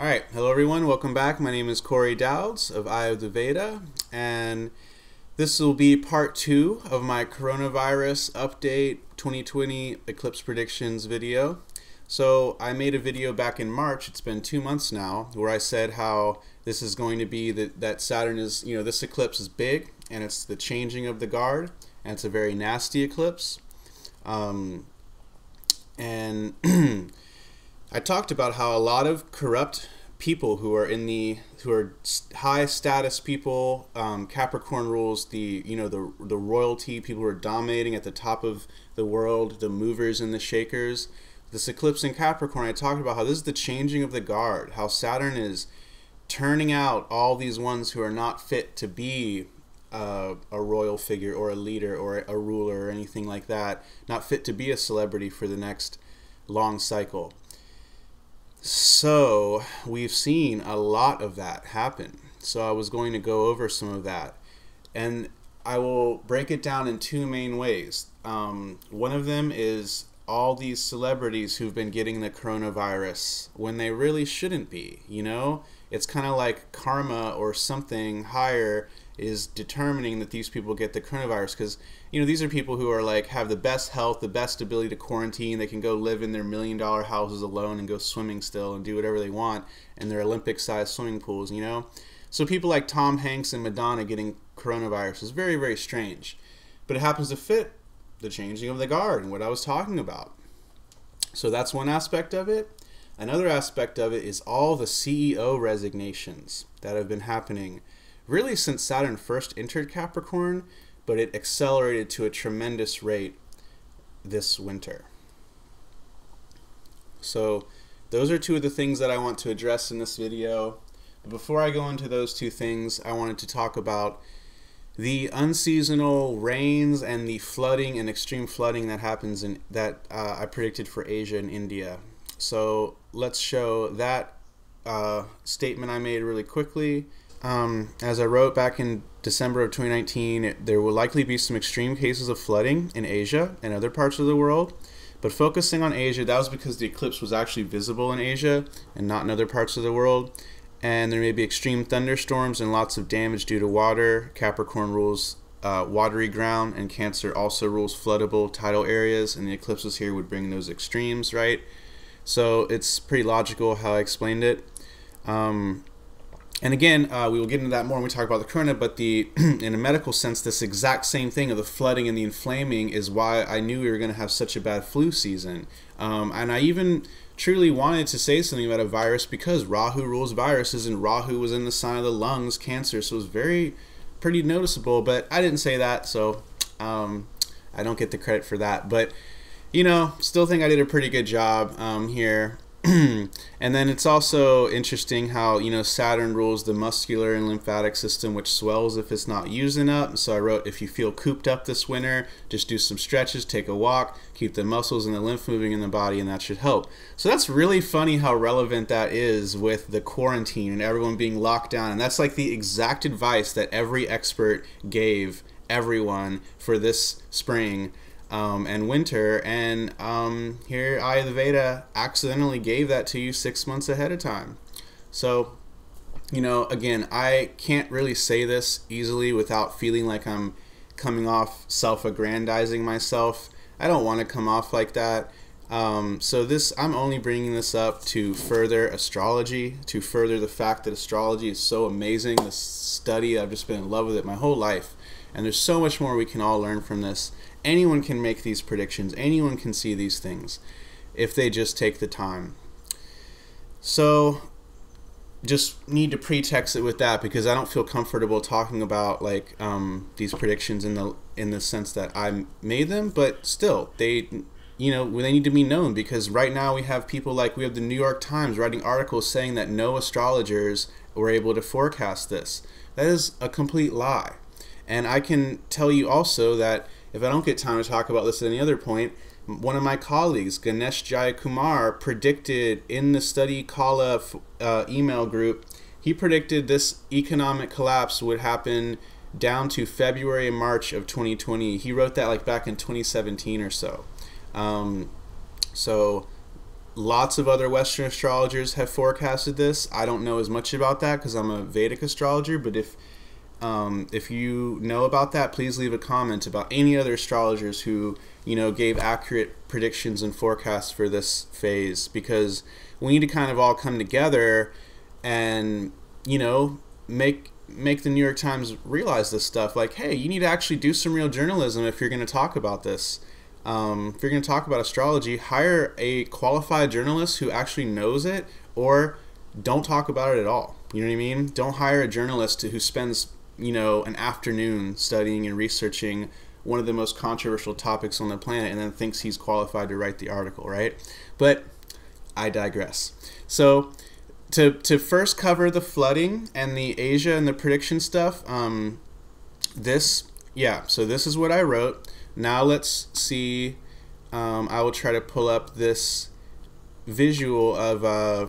All right, hello everyone. Welcome back. My name is Corey Dowds of Eye of the Veda, and this will be part two of my coronavirus update 2020 eclipse predictions video. So I made a video back in March. It's been two months now, where I said how this is going to be that that Saturn is, you know, this eclipse is big, and it's the changing of the guard, and it's a very nasty eclipse. Um, and I talked about how a lot of corrupt people who are in the who are high status people, um, Capricorn rules the you know the the royalty people who are dominating at the top of the world, the movers and the shakers. This eclipse in Capricorn, I talked about how this is the changing of the guard, how Saturn is turning out all these ones who are not fit to be uh, a royal figure or a leader or a ruler or anything like that, not fit to be a celebrity for the next long cycle. So we've seen a lot of that happen. So I was going to go over some of that. And I will break it down in two main ways. Um, one of them is all these celebrities who've been getting the coronavirus when they really shouldn't be. You know, it's kind of like karma or something higher is determining that these people get the coronavirus. Because you know these are people who are like have the best health the best ability to quarantine. They can go live in their million dollar houses alone and go swimming still and do whatever they want in their olympic sized swimming pools you know? So people like tom hanks and madonna getting coronavirus is very very strange. But it happens to fit the changing of the guard and what i was talking about. So that's one aspect of it another aspect of it is all the ceo resignations that have been happening really since Saturn first entered Capricorn, but it accelerated to a tremendous rate this winter. So those are two of the things that I want to address in this video. But before I go into those two things, I wanted to talk about the unseasonal rains and the flooding and extreme flooding that happens in that uh, I predicted for Asia and India. So let's show that uh, statement I made really quickly um, as I wrote back in December of 2019, there will likely be some extreme cases of flooding in Asia and other parts of the world. But focusing on Asia, that was because the eclipse was actually visible in Asia and not in other parts of the world. And there may be extreme thunderstorms and lots of damage due to water. Capricorn rules uh, watery ground, and Cancer also rules floodable tidal areas. And the eclipses here would bring those extremes, right? So it's pretty logical how I explained it. Um, and again, uh, we will get into that more when we talk about the corona, but the in a medical sense, this exact same thing of the flooding and the inflaming is why I knew we were going to have such a bad flu season. Um, and I even truly wanted to say something about a virus because Rahu rules viruses, and Rahu was in the sign of the lungs, cancer, so it was very pretty noticeable. But I didn't say that, so um, I don't get the credit for that. But you know, still think I did a pretty good job um, here. and then it's also interesting how you know Saturn rules the muscular and lymphatic system, which swells if it's not using up. So I wrote, if you feel cooped up this winter, just do some stretches, take a walk, keep the muscles and the lymph moving in the body, and that should help. So that's really funny how relevant that is with the quarantine and everyone being locked down, and that's like the exact advice that every expert gave everyone for this spring um, and winter. And um, here, Eye of the Veda accidentally gave that to you six months ahead of time. So, you know, again, I can't really say this easily without feeling like I'm coming off self aggrandizing myself. I don't want to come off like that. Um, so this, I'm only bringing this up to further astrology, to further the fact that astrology is so amazing. This study, I've just been in love with it my whole life, and there's so much more we can all learn from this. Anyone can make these predictions, anyone can see these things if they just take the time. So just need to pretext it with that because I don't feel comfortable talking about like um, these predictions in the in the sense that I made them, but still they you know they need to be known because right now we have people like we have the New York Times writing articles saying that no astrologers were able to forecast this. That is a complete lie. And I can tell you also that if I don't get time to talk about this at any other point, one of my colleagues, Ganesh Jayakumar, predicted in the study Kala uh, email group, he predicted this economic collapse would happen down to February and March of 2020. He wrote that like back in 2017 or so. Um, so lots of other Western astrologers have forecasted this. I don't know as much about that because I'm a Vedic astrologer, but if um, if you know about that, please leave a comment about any other astrologers who you know gave accurate predictions and forecasts for this phase because we need to kind of all come together and you know make make the New York Times realize this stuff. Like, hey, you need to actually do some real journalism if you're going to talk about this. Um, if you're going to talk about astrology, hire a qualified journalist who actually knows it, or don't talk about it at all. You know what I mean? Don't hire a journalist who spends you know an afternoon studying and researching one of the most controversial topics on the planet and then thinks he's qualified to write the article, right? But I digress. So to to first cover the flooding and the Asia and the prediction stuff, um, this yeah. So this is what I wrote. Now let's see. Um, I will try to pull up this visual of. Uh,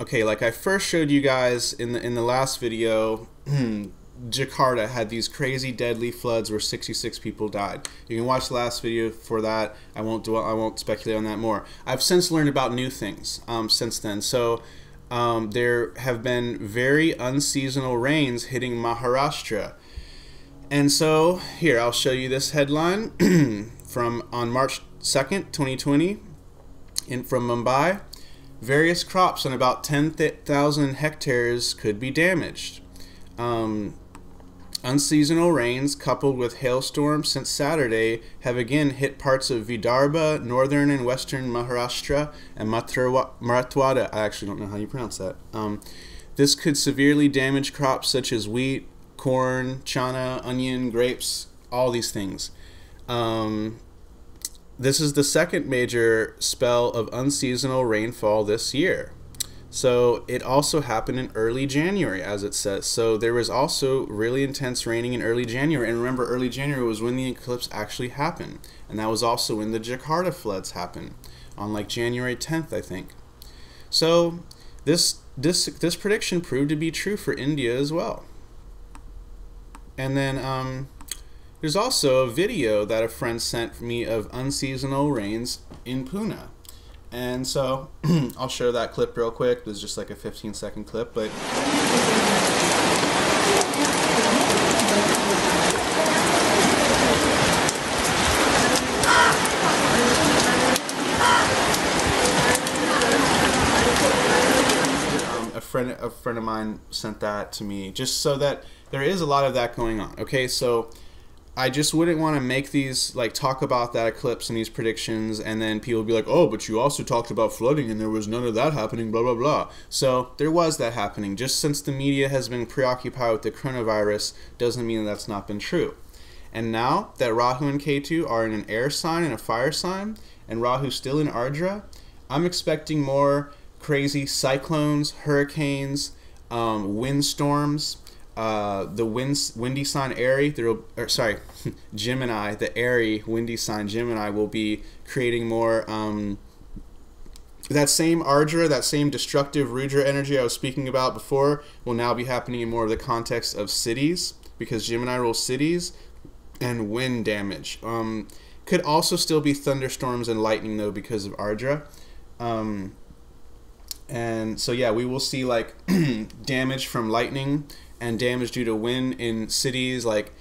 okay, like I first showed you guys in the in the last video. Jakarta had these crazy deadly floods where 66 people died. You can watch the last video for that. I won't do. I won't speculate on that more. I've since learned about new things um, since then. So um, there have been very unseasonal rains hitting Maharashtra, and so here I'll show you this headline from on March 2nd, 2020, in from Mumbai. Various crops on about 10,000 hectares could be damaged. Um, Unseasonal rains coupled with hailstorms since Saturday have again hit parts of Vidarbha, northern and western Maharashtra, and Marathwada. I actually don't know how you pronounce that. Um, this could severely damage crops such as wheat, corn, chana, onion, grapes, all these things. Um, this is the second major spell of unseasonal rainfall this year. So it also happened in early January, as it says. So there was also really intense raining in early January. And remember, early January was when the eclipse actually happened. And that was also when the Jakarta floods happened on like January 10th, I think. So this this this prediction proved to be true for India as well. And then um, there's also a video that a friend sent me of unseasonal rains in Pune. And so I'll show that clip real quick. It's just like a 15 second clip, but. Um, a friend, a friend of mine sent that to me just so that there is a lot of that going on. Okay, so I just wouldn't want to make these like talk about that eclipse and these predictions, and then people be like, "Oh, but you also talked about flooding, and there was none of that happening." Blah blah blah. So there was that happening. Just since the media has been preoccupied with the coronavirus, doesn't mean that that's not been true. And now that Rahu and Ketu are in an air sign and a fire sign, and Rahu's still in Ardra, I'm expecting more crazy cyclones, hurricanes, um, windstorms uh, the winds, windy sign Ari, there will, or sorry, Gemini, the Ari windy sign Gemini will be creating more. Um, that same Ardra, that same destructive Rudra energy I was speaking about before, will now be happening in more of the context of cities because Gemini rules cities and wind damage. Um, could also still be thunderstorms and lightning though because of Ardra. Um, and so yeah, we will see like damage from lightning and damage due to wind in cities like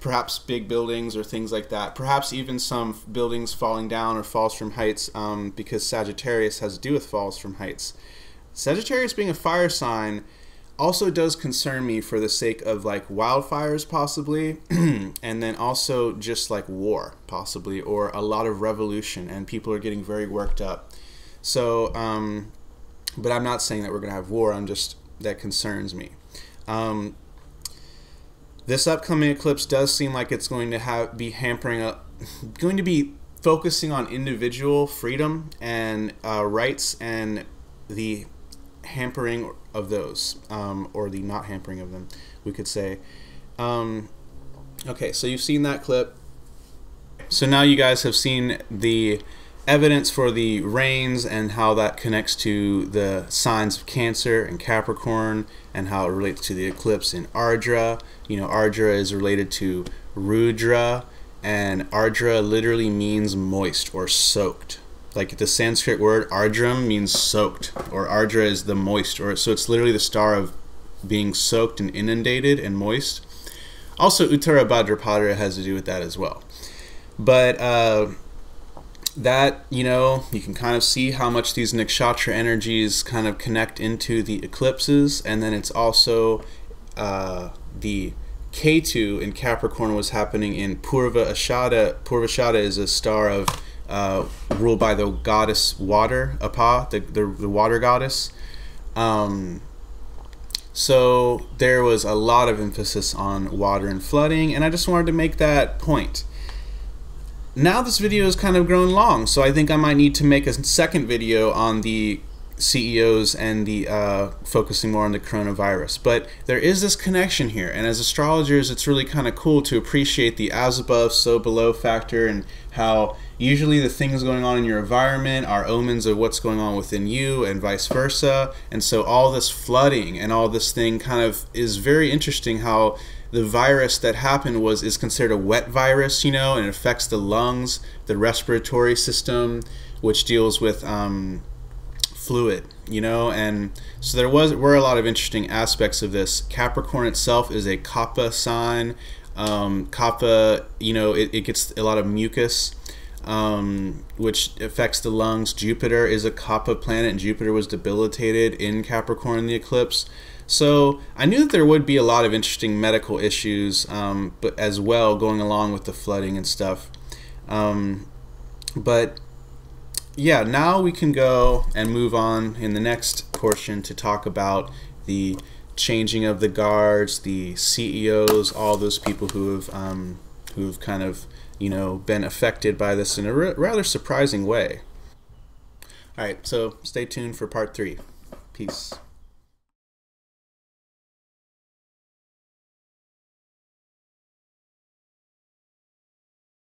perhaps big buildings or things like that. Perhaps even some buildings falling down or falls from heights um, because Sagittarius has to do with falls from heights. Sagittarius being a fire sign also does concern me for the sake of like wildfires possibly and then also just like war possibly or a lot of revolution and people are getting very worked up so um, but i'm not saying that we're going to have war i'm just that concerns me um, this upcoming eclipse does seem like it's going to have be hampering a, going to be focusing on individual freedom and uh, rights and the hampering of those um, or the not hampering of them we could say. Um, okay so you've seen that clip. So now you guys have seen the evidence for the rains and how that connects to the signs of Cancer and Capricorn and how it relates to the eclipse in Ardra. You know, Ardra is related to Rudra, and Ardra literally means moist or soaked. like the Sanskrit word ardram means soaked, or ardra is the moist, or so it's literally the star of being soaked and inundated and moist. Also, Uttara Bhadrapada has to do with that as well. But uh, that, you know, you can kind of see how much these nakshatra energies kind of connect into the eclipses, and then it's also uh, the Ketu in Capricorn was happening in Purva Ashada. Purva Ashada is a star of uh, ruled by the goddess water, Apa, the, the, the water goddess. Um, so there was a lot of emphasis on water and flooding, and I just wanted to make that point. Now this video has kind of grown long, so I think I might need to make a second video on the CEOs and the uh, focusing more on the coronavirus. But there is this connection here, and as astrologers, it's really kind of cool to appreciate the as above, so below factor, and how usually the things going on in your environment are omens of what's going on within you, and vice versa. And so all this flooding and all this thing kind of is very interesting. How the virus that happened was is considered a wet virus, you know, and it affects the lungs, the respiratory system, which deals with um, fluid, you know, and so there was were a lot of interesting aspects of this. Capricorn itself is a Kapha sign. Um, Kapha, you know, it, it gets a lot of mucus, um, which affects the lungs. Jupiter is a Kapha planet, and Jupiter was debilitated in Capricorn in the eclipse. So I knew that there would be a lot of interesting medical issues, um, but as well going along with the flooding and stuff. Um, but yeah, now we can go and move on in the next portion to talk about the changing of the guards, the CEOs, all those people who have um, who have kind of you know been affected by this in a rather surprising way. All right, so stay tuned for part three. Peace.